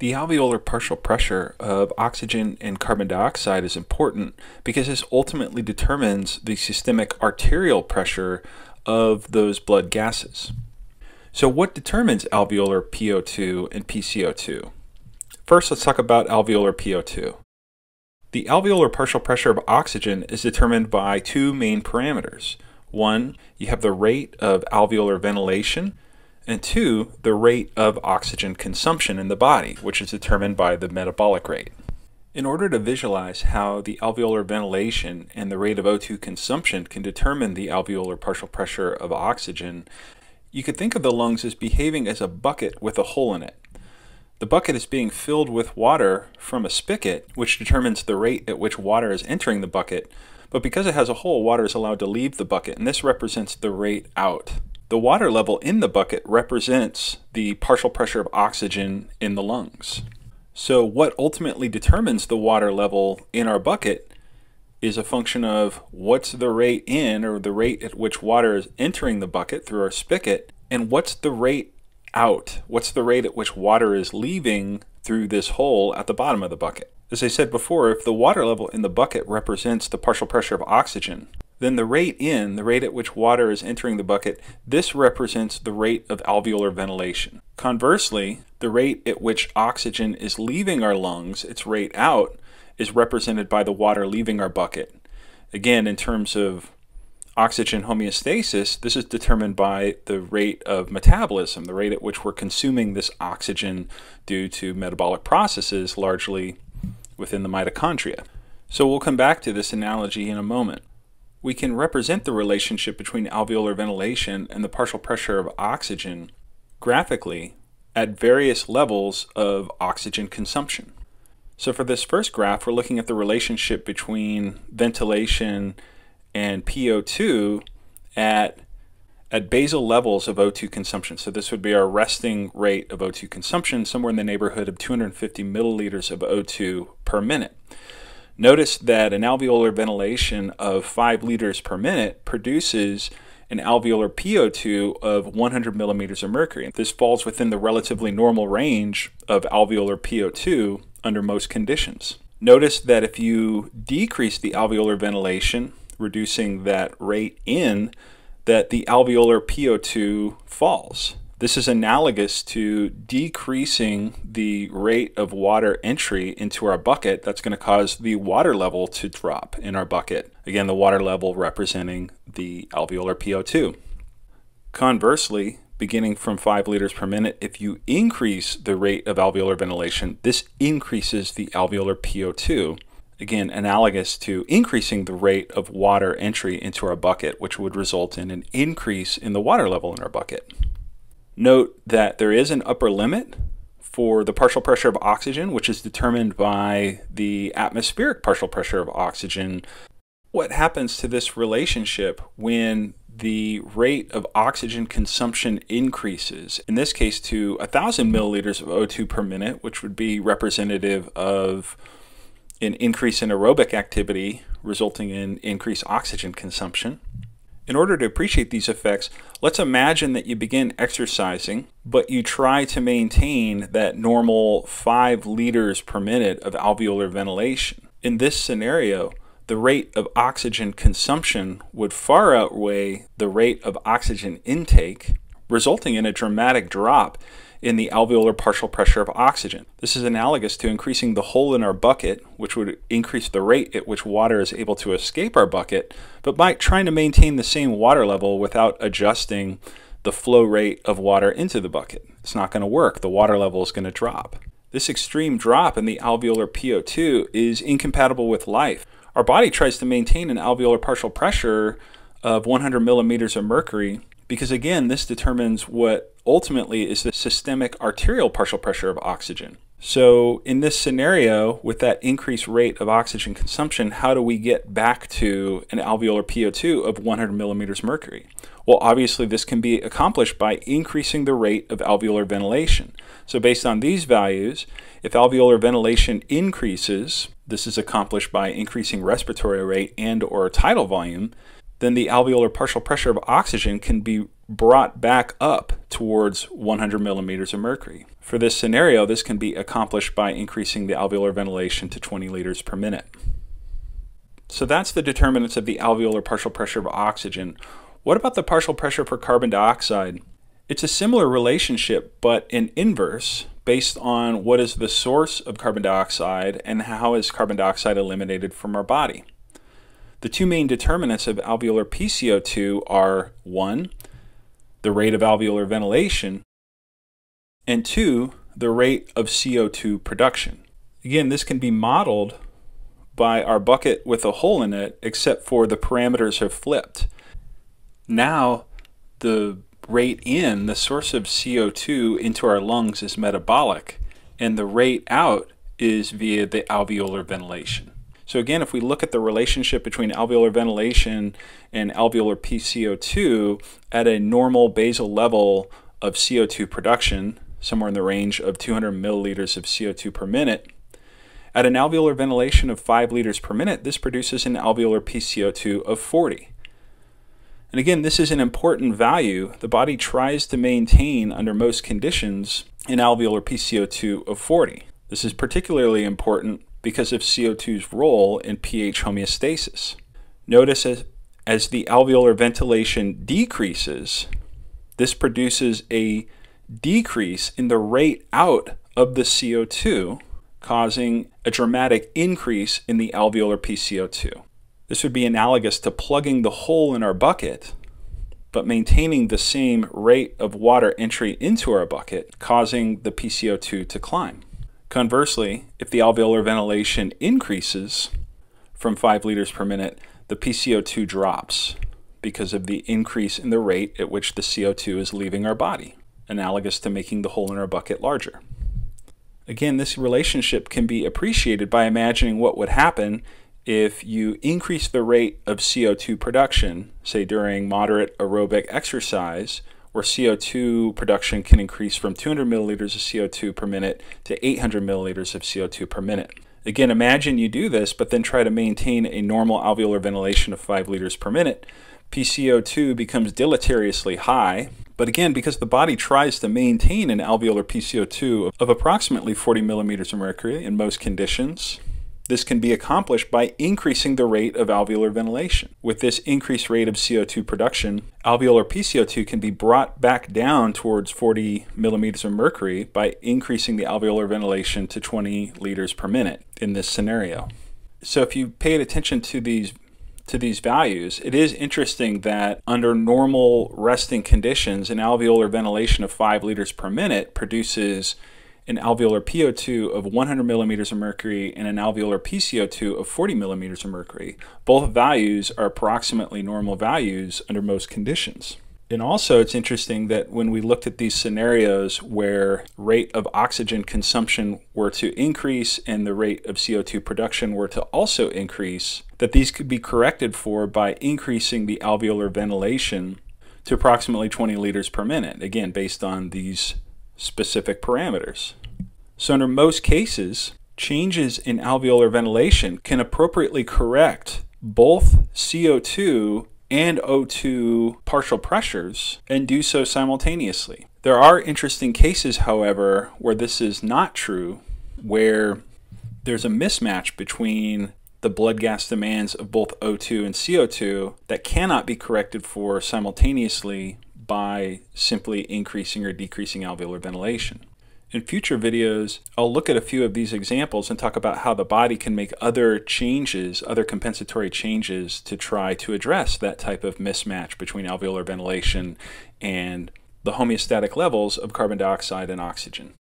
The alveolar partial pressure of oxygen and carbon dioxide is important because this ultimately determines the systemic arterial pressure of those blood gases. So what determines alveolar PO2 and PCO2? First, let's talk about alveolar PO2. The alveolar partial pressure of oxygen is determined by two main parameters. One, you have the rate of alveolar ventilation, and two, the rate of oxygen consumption in the body, which is determined by the metabolic rate. In order to visualize how the alveolar ventilation and the rate of O2 consumption can determine the alveolar partial pressure of oxygen, you could think of the lungs as behaving as a bucket with a hole in it. The bucket is being filled with water from a spigot, which determines the rate at which water is entering the bucket, but because it has a hole, water is allowed to leave the bucket, and this represents the rate out. The water level in the bucket represents the partial pressure of oxygen in the lungs. So what ultimately determines the water level in our bucket is a function of what's the rate in or the rate at which water is entering the bucket through our spigot and what's the rate out? What's the rate at which water is leaving through this hole at the bottom of the bucket? As I said before, if the water level in the bucket represents the partial pressure of oxygen, then the rate in, the rate at which water is entering the bucket, this represents the rate of alveolar ventilation. Conversely, the rate at which oxygen is leaving our lungs, its rate out, is represented by the water leaving our bucket. Again, in terms of oxygen homeostasis, this is determined by the rate of metabolism, the rate at which we're consuming this oxygen due to metabolic processes largely within the mitochondria. So we'll come back to this analogy in a moment we can represent the relationship between alveolar ventilation and the partial pressure of oxygen graphically at various levels of oxygen consumption. So for this first graph, we're looking at the relationship between ventilation and PO2 at, at basal levels of O2 consumption. So this would be our resting rate of O2 consumption, somewhere in the neighborhood of 250 milliliters of O2 per minute. Notice that an alveolar ventilation of 5 liters per minute produces an alveolar PO2 of 100 millimeters of mercury. This falls within the relatively normal range of alveolar PO2 under most conditions. Notice that if you decrease the alveolar ventilation, reducing that rate in, that the alveolar PO2 falls. This is analogous to decreasing the rate of water entry into our bucket. That's going to cause the water level to drop in our bucket. Again, the water level representing the alveolar PO2. Conversely, beginning from 5 liters per minute, if you increase the rate of alveolar ventilation, this increases the alveolar PO2. Again, analogous to increasing the rate of water entry into our bucket, which would result in an increase in the water level in our bucket. Note that there is an upper limit for the partial pressure of oxygen, which is determined by the atmospheric partial pressure of oxygen. What happens to this relationship when the rate of oxygen consumption increases, in this case to 1,000 milliliters of O2 per minute, which would be representative of an increase in aerobic activity resulting in increased oxygen consumption. In order to appreciate these effects, let's imagine that you begin exercising, but you try to maintain that normal 5 liters per minute of alveolar ventilation. In this scenario, the rate of oxygen consumption would far outweigh the rate of oxygen intake, resulting in a dramatic drop in the alveolar partial pressure of oxygen. This is analogous to increasing the hole in our bucket, which would increase the rate at which water is able to escape our bucket, but by trying to maintain the same water level without adjusting the flow rate of water into the bucket. It's not going to work. The water level is going to drop. This extreme drop in the alveolar PO2 is incompatible with life. Our body tries to maintain an alveolar partial pressure of 100 millimeters of mercury because again, this determines what ultimately is the systemic arterial partial pressure of oxygen. So in this scenario, with that increased rate of oxygen consumption, how do we get back to an alveolar PO2 of 100 millimeters mercury? Well, obviously this can be accomplished by increasing the rate of alveolar ventilation. So based on these values, if alveolar ventilation increases, this is accomplished by increasing respiratory rate and or tidal volume, then the alveolar partial pressure of oxygen can be brought back up towards 100 millimeters of mercury. For this scenario, this can be accomplished by increasing the alveolar ventilation to 20 liters per minute. So that's the determinants of the alveolar partial pressure of oxygen. What about the partial pressure for carbon dioxide? It's a similar relationship, but in inverse, based on what is the source of carbon dioxide and how is carbon dioxide eliminated from our body. The two main determinants of alveolar PCO2 are 1. The rate of alveolar ventilation, and 2. the rate of CO2 production. Again, this can be modeled by our bucket with a hole in it, except for the parameters have flipped. Now, the rate in, the source of CO2 into our lungs is metabolic, and the rate out is via the alveolar ventilation. So again, if we look at the relationship between alveolar ventilation and alveolar PCO2 at a normal basal level of CO2 production, somewhere in the range of 200 milliliters of CO2 per minute, at an alveolar ventilation of 5 liters per minute, this produces an alveolar PCO2 of 40. And again, this is an important value. The body tries to maintain, under most conditions, an alveolar PCO2 of 40. This is particularly important because of CO2's role in pH homeostasis. Notice as, as the alveolar ventilation decreases, this produces a decrease in the rate out of the CO2, causing a dramatic increase in the alveolar PCO2. This would be analogous to plugging the hole in our bucket, but maintaining the same rate of water entry into our bucket, causing the PCO2 to climb. Conversely, if the alveolar ventilation increases from 5 liters per minute, the PCO2 drops because of the increase in the rate at which the CO2 is leaving our body, analogous to making the hole in our bucket larger. Again, this relationship can be appreciated by imagining what would happen if you increase the rate of CO2 production, say during moderate aerobic exercise, where CO2 production can increase from 200 milliliters of CO2 per minute to 800 milliliters of CO2 per minute. Again, imagine you do this, but then try to maintain a normal alveolar ventilation of 5 liters per minute. PCO2 becomes deleteriously high, but again, because the body tries to maintain an alveolar PCO2 of approximately 40 millimeters of mercury in most conditions, this can be accomplished by increasing the rate of alveolar ventilation. With this increased rate of CO2 production, alveolar PCO2 can be brought back down towards 40 millimeters of mercury by increasing the alveolar ventilation to 20 liters per minute in this scenario. So if you paid attention to these to these values, it is interesting that under normal resting conditions, an alveolar ventilation of 5 liters per minute produces an alveolar PO2 of 100 millimeters of mercury and an alveolar PCO2 of 40 millimeters of mercury. Both values are approximately normal values under most conditions. And also, it's interesting that when we looked at these scenarios where rate of oxygen consumption were to increase and the rate of CO2 production were to also increase, that these could be corrected for by increasing the alveolar ventilation to approximately 20 liters per minute, again, based on these specific parameters. So under most cases, changes in alveolar ventilation can appropriately correct both CO2 and O2 partial pressures and do so simultaneously. There are interesting cases, however, where this is not true, where there's a mismatch between the blood gas demands of both O2 and CO2 that cannot be corrected for simultaneously by simply increasing or decreasing alveolar ventilation. In future videos, I'll look at a few of these examples and talk about how the body can make other changes, other compensatory changes to try to address that type of mismatch between alveolar ventilation and the homeostatic levels of carbon dioxide and oxygen.